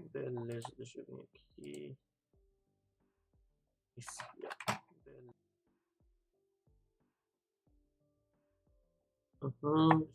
Beleza, deixa eu vir aqui. Esse, beleza. Uhum.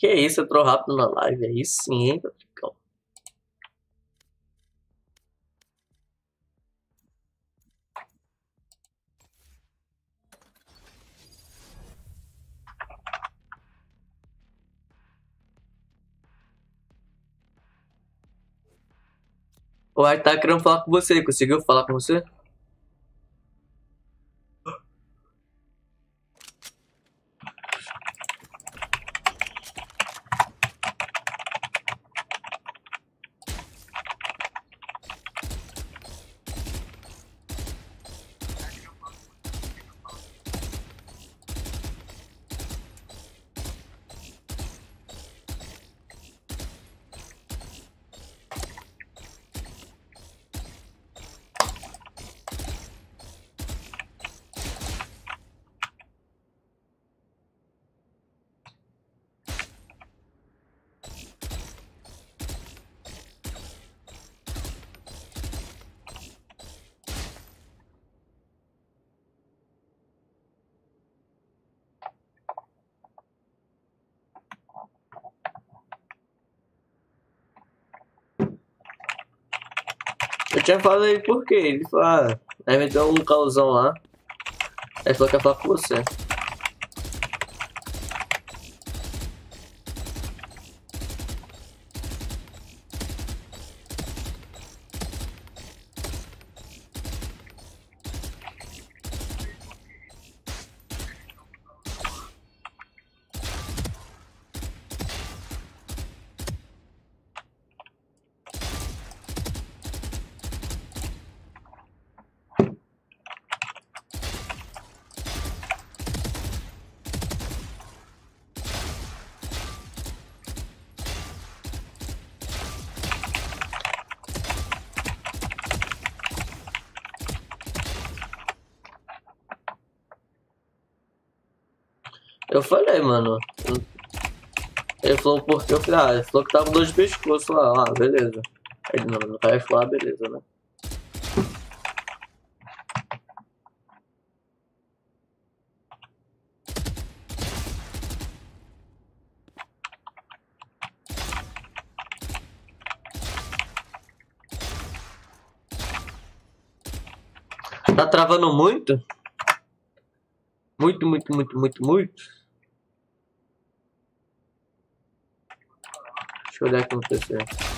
Que isso, entrou rápido na live. Aí sim, hein, Patricão. O Art tá querendo falar com você. Conseguiu falar com você? Eu tinha falado aí por quê? Ele falou, ah, aí meteu um causão lá. Aí falou que ia falar com você. Eu falei, mano. Ele falou porque eu falei, ah, ele falou que tava com dor de pescoço lá. Ah, beleza. Ele não, não vai falar, beleza, né? Tá travando muito? Muito, muito, muito, muito, muito. Deixa eu olhar aqui no PC.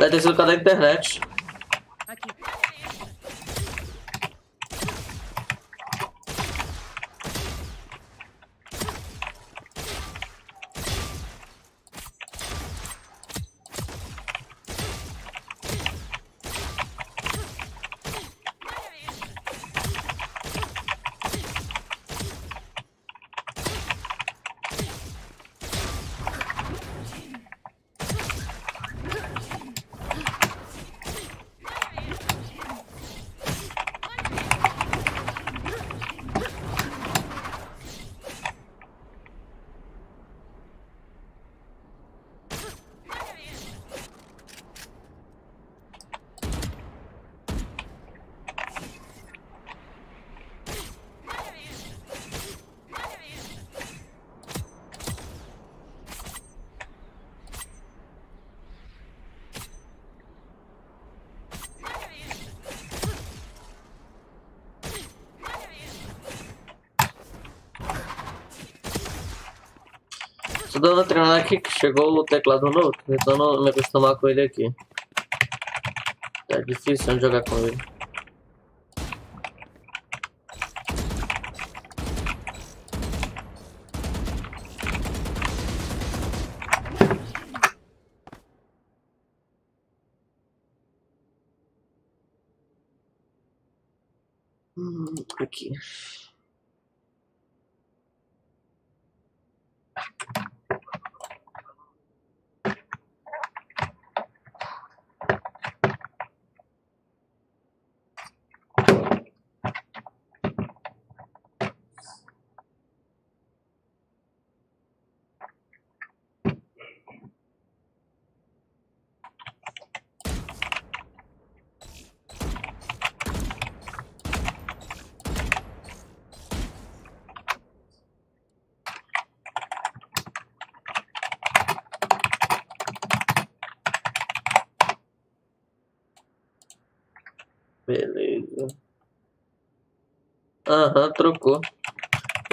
Deve ter sido por causa da internet. Tô dando uma treinada aqui que chegou o teclado novo, tentando me acostumar com ele aqui. É difícil jogar com ele. Hum, aqui. Beleza. Aham, trocou.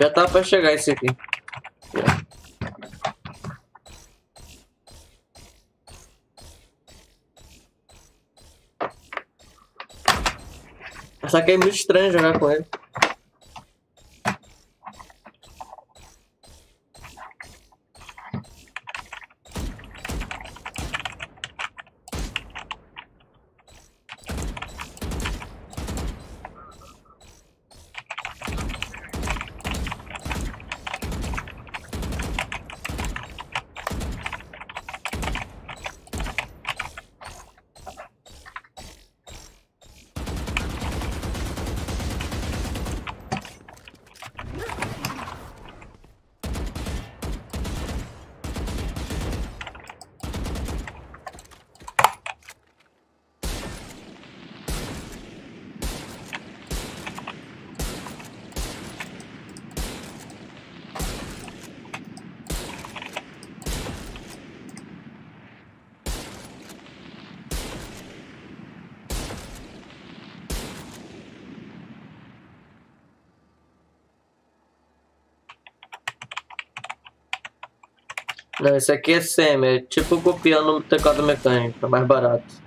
Já tá pra chegar esse aqui. Só que é muito estranho jogar com ele. Não, esse aqui é semi, é tipo copiando o teclado mecânico, é mais barato.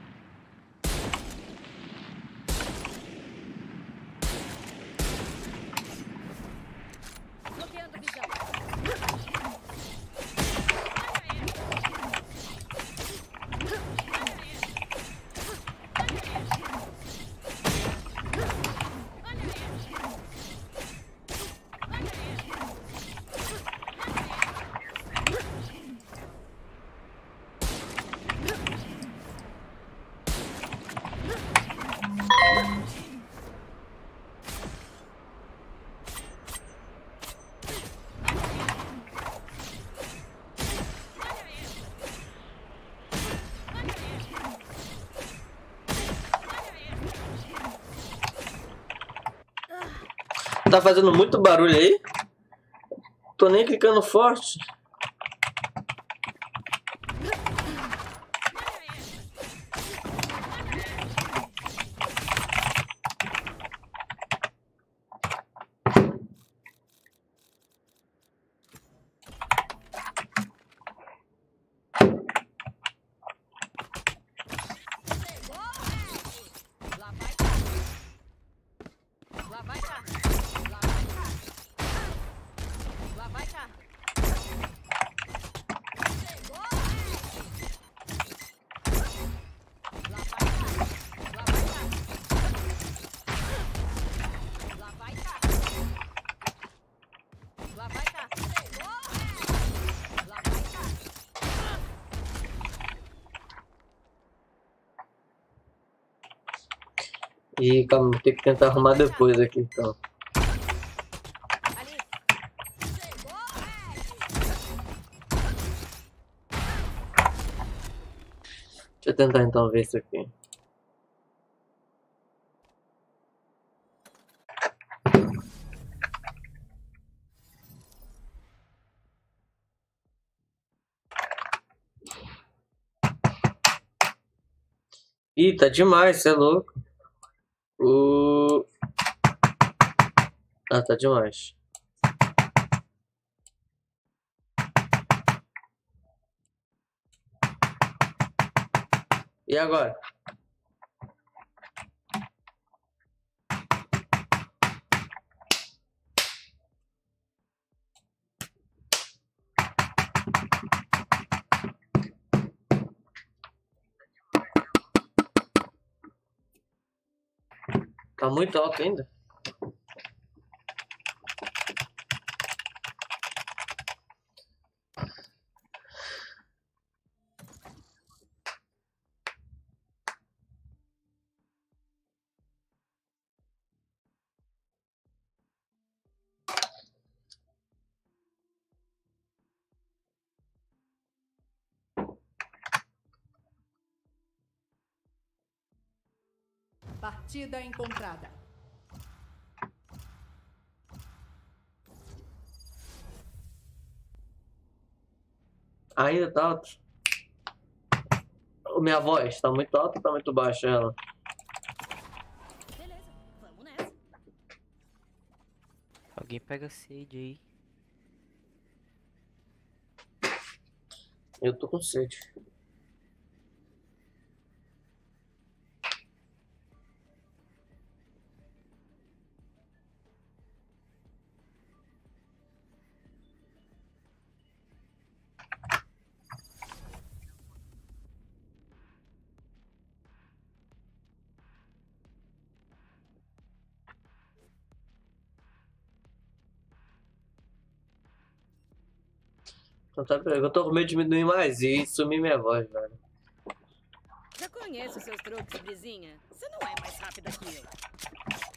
Tá fazendo muito barulho aí. Tô nem clicando forte. E calma, vou ter que tentar arrumar depois aqui então. Deixa eu tentar então ver isso aqui. Ih, tá demais, você é louco. Ah, tá demais. E agora? Tá muito alto ainda. Partida encontrada. Ainda tá alto. Minha voz tá muito alta ou tá muito baixa ela? Beleza, vamos nessa. Alguém pega sede aí. Eu tô com sede. Então tá, eu tô com medo de diminuir mais e sumir minha voz, velho. Já conheço seus truques, vizinha. Você não é mais rápida que eu.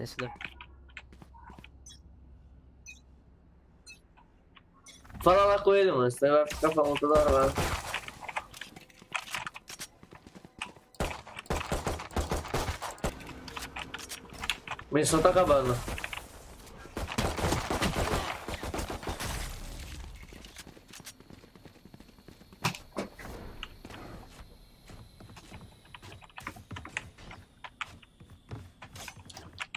Senso da... Fala lá com ele, mano, ele vai ficar falando toda hora lá. A missão tá acabando.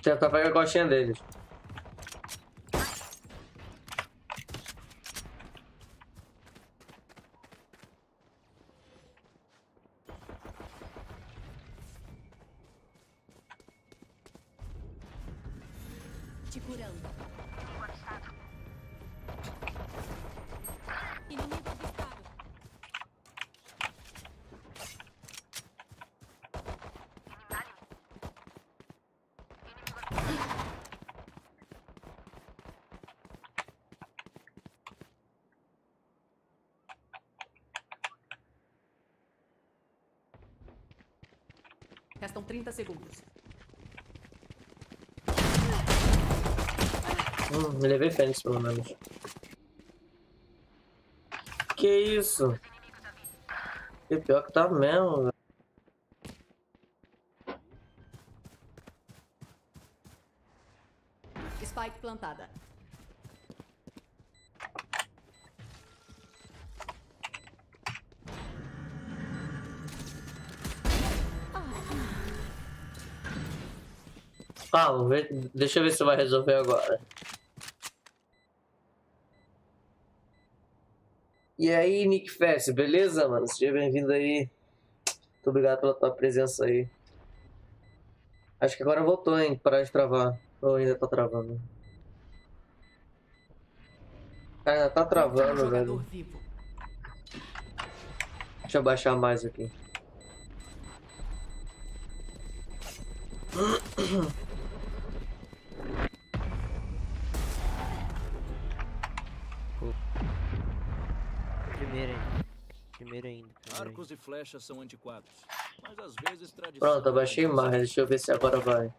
Pegar a costinha deles. Restam 30 segundos. Hum, me levei Fênix pelo menos. Que isso? Que pior que tá mesmo, velho. Spike plantada. Vê- deixa eu ver se vai resolver agora. E aí, Nick Fest, beleza, mano? Seja bem-vindo aí. Muito obrigado pela tua presença aí. Acho que agora voltou, hein? Parar de travar. Ou ainda tá travando? Cara, ainda tá travando, jogador velho. vivo. Deixa eu baixar mais aqui. Primeiro ainda. Primeiro ainda. primeiro Arcos e flechas são antiquados, mas às vezes tradição. Pronto, abaixei mais. Deixa eu ver se agora vai.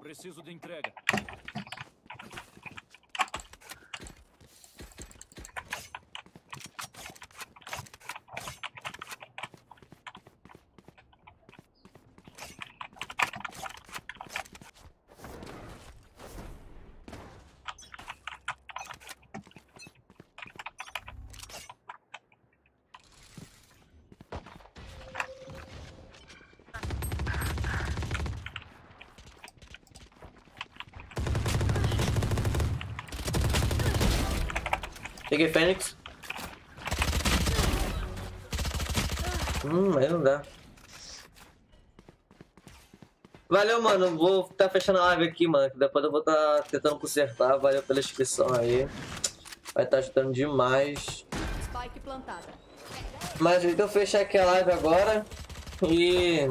Preciso de entrega. Peguei Fênix. Hum, aí não dá. Valeu, mano. Vou tá fechando a live aqui, mano. que Depois eu vou tá tentando consertar. Valeu pela inscrição aí. Vai estar tá ajudando demais. Spike plantada. Mas então fechar aqui a live agora. E